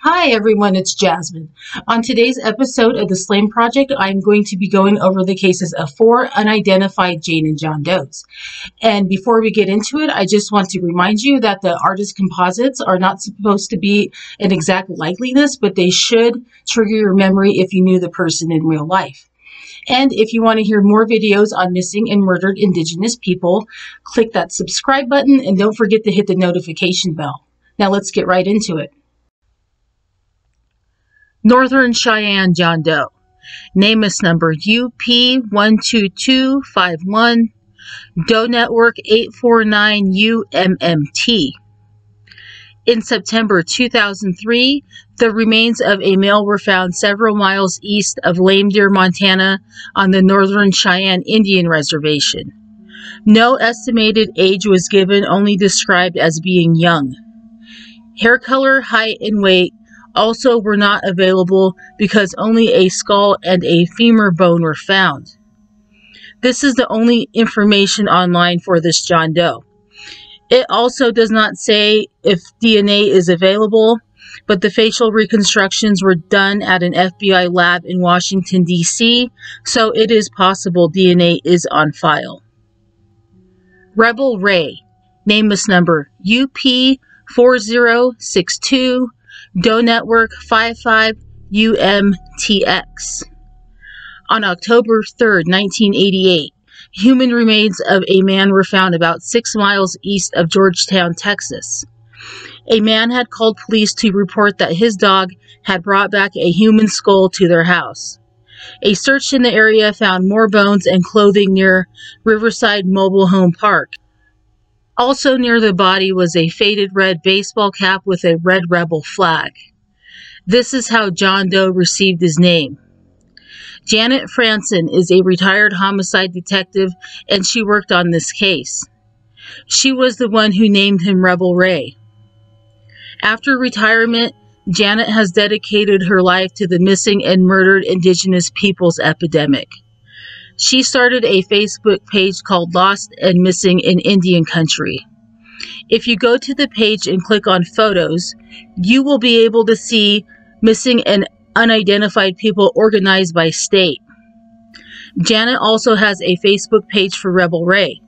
Hi everyone, it's Jasmine. On today's episode of the Slain Project, I'm going to be going over the cases of four unidentified Jane and John Does. And before we get into it, I just want to remind you that the artist composites are not supposed to be an exact likeliness, but they should trigger your memory if you knew the person in real life. And if you want to hear more videos on missing and murdered Indigenous people, click that subscribe button and don't forget to hit the notification bell. Now let's get right into it. Northern Cheyenne John Doe. NamUs number UP12251, Doe Network 849UMMT. In September 2003, the remains of a male were found several miles east of Lame Deer, Montana, on the Northern Cheyenne Indian Reservation. No estimated age was given, only described as being young. Hair color, height, and weight also were not available because only a skull and a femur bone were found. This is the only information online for this John Doe. It also does not say if DNA is available, but the facial reconstructions were done at an FBI lab in Washington, D.C., so it is possible DNA is on file. Rebel Ray, NamUs number UP4062 Doe Network 55UMTX. On October 3, 1988, human remains of a man were found about six miles east of Georgetown, Texas. A man had called police to report that his dog had brought back a human skull to their house. A search in the area found more bones and clothing near Riverside Mobile Home Park. Also near the body was a faded red baseball cap with a red rebel flag. This is how John Doe received his name. Janet Franson is a retired homicide detective and she worked on this case. She was the one who named him Rebel Ray. After retirement, Janet has dedicated her life to the missing and murdered Indigenous peoples epidemic. She started a Facebook page called Lost and Missing in Indian Country. If you go to the page and click on photos, you will be able to see missing and unidentified people organized by state. Janet also has a Facebook page for Rebel Ray.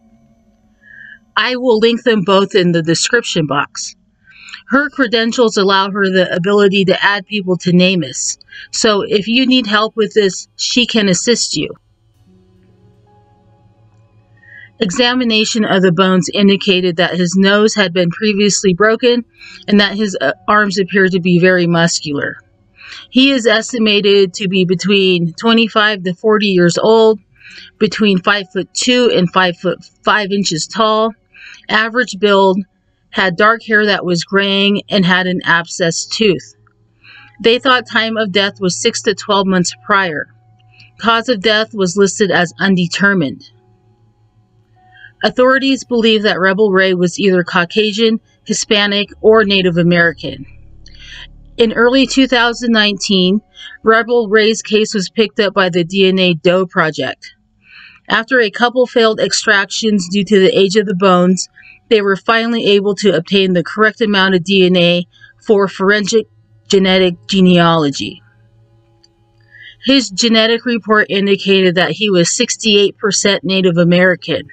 I will link them both in the description box. Her credentials allow her the ability to add people to NamUs. So if you need help with this, she can assist you. Examination of the bones indicated that his nose had been previously broken and that his uh, arms appeared to be very muscular. He is estimated to be between 25 to 40 years old, between 5 foot 2 and 5 foot 5 inches tall, average build, had dark hair that was graying, and had an abscessed tooth. They thought time of death was 6 to 12 months prior. Cause of death was listed as undetermined. Authorities believe that Rebel Ray was either Caucasian, Hispanic, or Native American. In early 2019, Rebel Ray's case was picked up by the DNA Doe Project. After a couple failed extractions due to the age of the bones, they were finally able to obtain the correct amount of DNA for forensic genetic genealogy. His genetic report indicated that he was 68% Native American.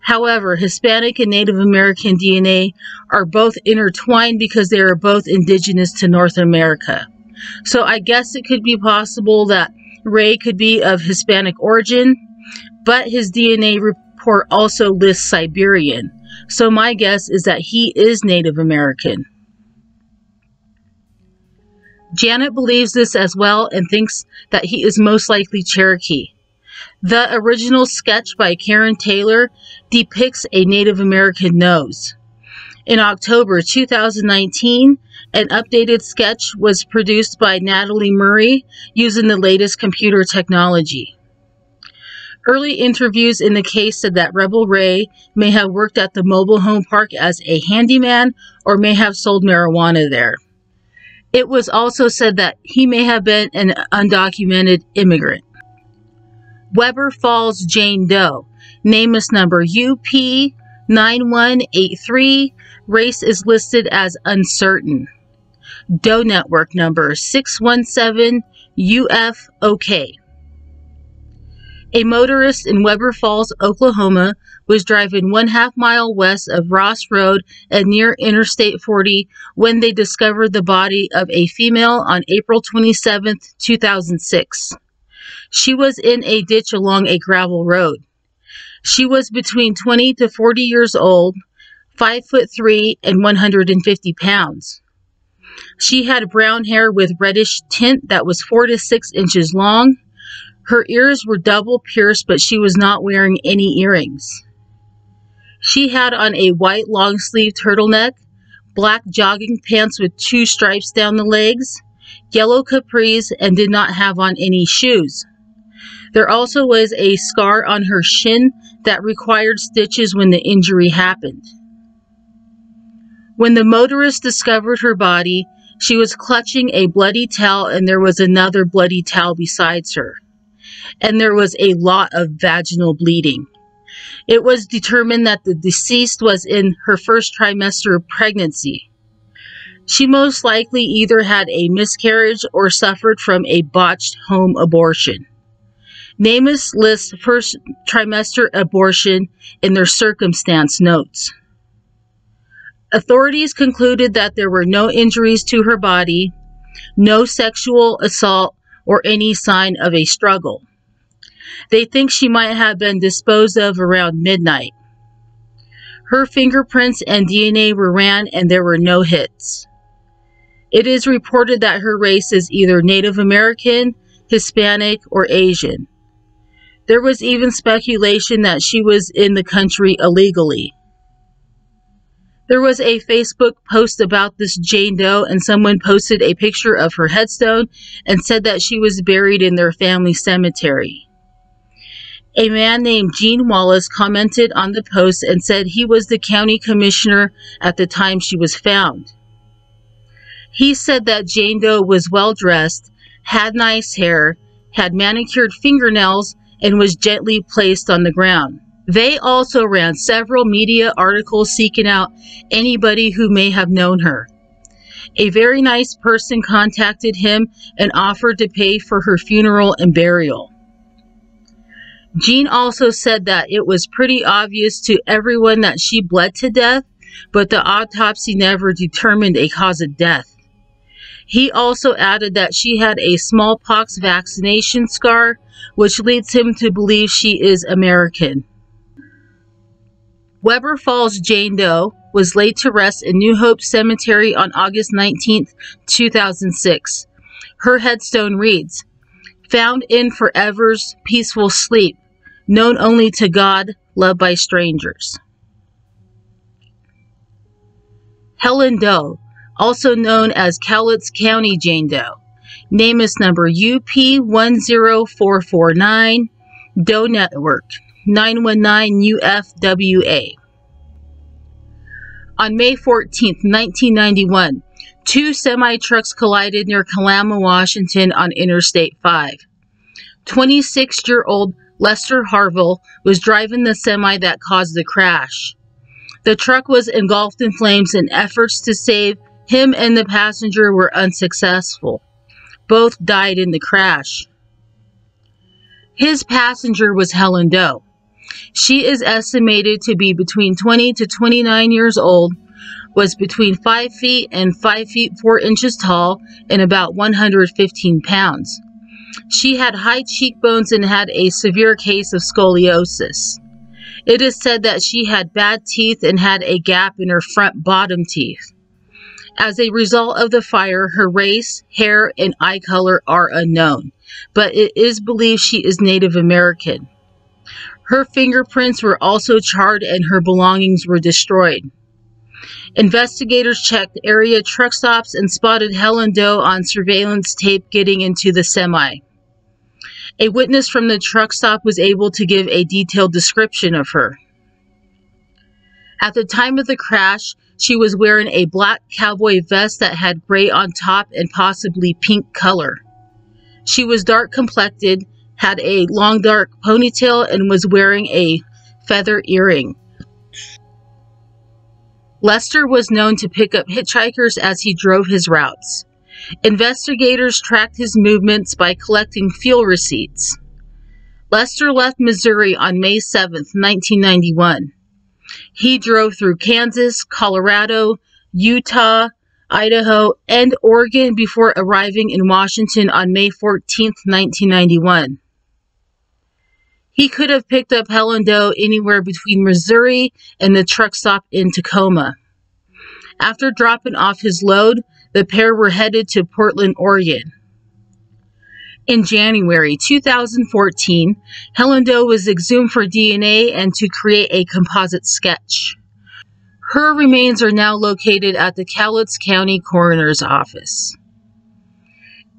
However, Hispanic and Native American DNA are both intertwined because they are both indigenous to North America. So I guess it could be possible that Ray could be of Hispanic origin, but his DNA report also lists Siberian. So my guess is that he is Native American. Janet believes this as well and thinks that he is most likely Cherokee. The original sketch by Karen Taylor depicts a Native American nose. In October 2019, an updated sketch was produced by Natalie Murray using the latest computer technology. Early interviews in the case said that Rebel Ray may have worked at the mobile home park as a handyman or may have sold marijuana there. It was also said that he may have been an undocumented immigrant. Webber Falls Jane Doe. NamUs number UP9183. Race is listed as uncertain. Doe Network number 617 UFOK. A motorist in Webber Falls, Oklahoma was driving one half mile west of Ross Road and near Interstate 40 when they discovered the body of a female on April 27, 2006. She was in a ditch along a gravel road. She was between 20 to 40 years old, 5 foot 3 and 150 pounds. She had brown hair with reddish tint that was 4 to 6 inches long. Her ears were double pierced, but she was not wearing any earrings. She had on a white long sleeve turtleneck, black jogging pants with two stripes down the legs, yellow capris, and did not have on any shoes. There also was a scar on her shin that required stitches when the injury happened. When the motorist discovered her body, she was clutching a bloody towel and there was another bloody towel besides her. And there was a lot of vaginal bleeding. It was determined that the deceased was in her first trimester of pregnancy. She most likely either had a miscarriage or suffered from a botched home abortion. NamUs lists first trimester abortion in their circumstance notes. Authorities concluded that there were no injuries to her body, no sexual assault, or any sign of a struggle. They think she might have been disposed of around midnight. Her fingerprints and DNA were ran and there were no hits. It is reported that her race is either Native American, Hispanic, or Asian. There was even speculation that she was in the country illegally. There was a Facebook post about this Jane Doe, and someone posted a picture of her headstone and said that she was buried in their family cemetery. A man named Gene Wallace commented on the post and said he was the county commissioner at the time she was found. He said that Jane Doe was well dressed, had nice hair, had manicured fingernails, and was gently placed on the ground. They also ran several media articles seeking out anybody who may have known her. A very nice person contacted him and offered to pay for her funeral and burial. Gene also said that it was pretty obvious to everyone that she bled to death, but the autopsy never determined a cause of death. He also added that she had a smallpox vaccination scar, which leads him to believe she is American. Webber Falls Jane Doe was laid to rest in New Hope Cemetery on August 19, 2006. Her headstone reads, Found in forever's peaceful sleep, known only to God, loved by strangers. Helen Doe, also known as Cowlitz County Jane Doe. NamUs number UP10449, Doe Network, 919 UFWA. On May 14, 1991, two semi trucks collided near Kalama, Washington on Interstate 5. 26 year old Lester Harville was driving the semi that caused the crash. The truck was engulfed in flames, and efforts to save him and the passenger were unsuccessful. Both died in the crash. His passenger was Helen Doe. She is estimated to be between 20 to 29 years old, was between 5 feet and 5 feet 4 inches tall, and about 115 pounds. She had high cheekbones and had a severe case of scoliosis. It is said that she had bad teeth and had a gap in her front bottom teeth. As a result of the fire, her race, hair, and eye color are unknown, but it is believed she is Native American. Her fingerprints were also charred and her belongings were destroyed. Investigators checked area truck stops and spotted Helen Doe on surveillance tape getting into the semi. A witness from the truck stop was able to give a detailed description of her. At the time of the crash, she was wearing a black cowboy vest that had gray on top and possibly pink color. She was dark complected, had a long dark ponytail, and was wearing a feather earring. Lester was known to pick up hitchhikers as he drove his routes. Investigators tracked his movements by collecting fuel receipts. Lester left Missouri on May 7, 1991. He drove through Kansas, Colorado, Utah, Idaho, and Oregon before arriving in Washington on May 14, 1991. He could have picked up Helen Doe anywhere between Missouri and the truck stop in Tacoma. After dropping off his load, the pair were headed to Portland, Oregon. In January 2014, Helen Doe was exhumed for DNA and to create a composite sketch. Her remains are now located at the Cowlitz County Coroner's Office.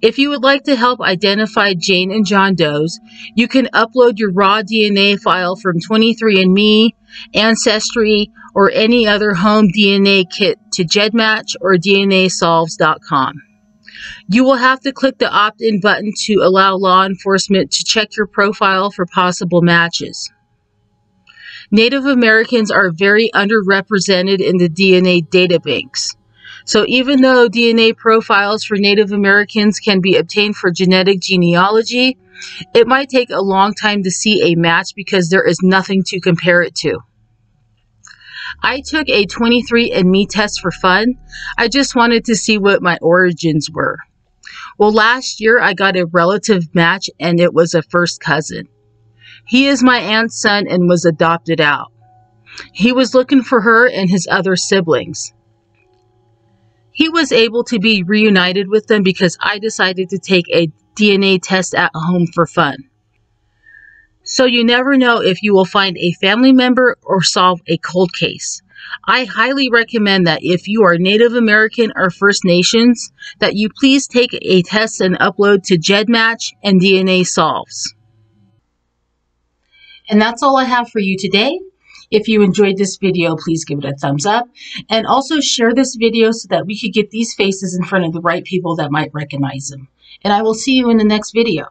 If you would like to help identify Jane and John Doe's, you can upload your raw DNA file from 23andMe, Ancestry, or any other home DNA kit to GEDmatch or DNAsolves.com. You will have to click the opt in button to allow law enforcement to check your profile for possible matches. Native Americans are very underrepresented in the DNA databanks. So even though DNA profiles for Native Americans can be obtained for genetic genealogy, it might take a long time to see a match because there is nothing to compare it to. I took a 23andMe test for fun. I just wanted to see what my origins were. Well, last year I got a relative match and it was a first cousin. He is my aunt's son and was adopted out. He was looking for her and his other siblings. He was able to be reunited with them because I decided to take a DNA test at home for fun. So you never know if you will find a family member or solve a cold case. I highly recommend that if you are Native American or First Nations, that you please take a test and upload to GEDmatch and DNA Solves. And that's all I have for you today. If you enjoyed this video, please give it a thumbs up and also share this video so that we could get these faces in front of the right people that might recognize them. And I will see you in the next video.